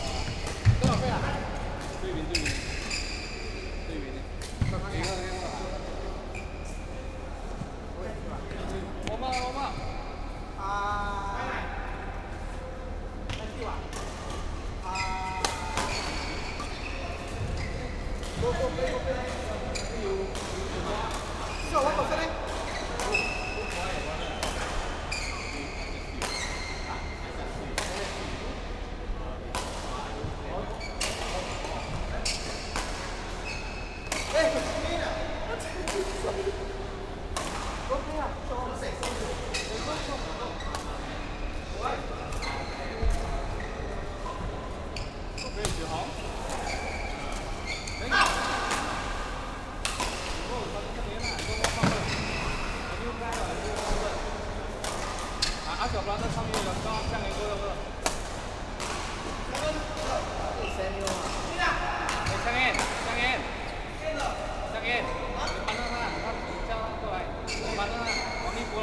到了。多少费啊？对面。对面。对面的。看看看。我嘛我嘛。啊。来地吧。啊。过过过过过。有有什小王老师嘞？啊，小巴在上面有个。刚下面过来过来。三六啊。哎，香烟，香烟，香烟，你搬到他，他叫他过来，搬到他，王一博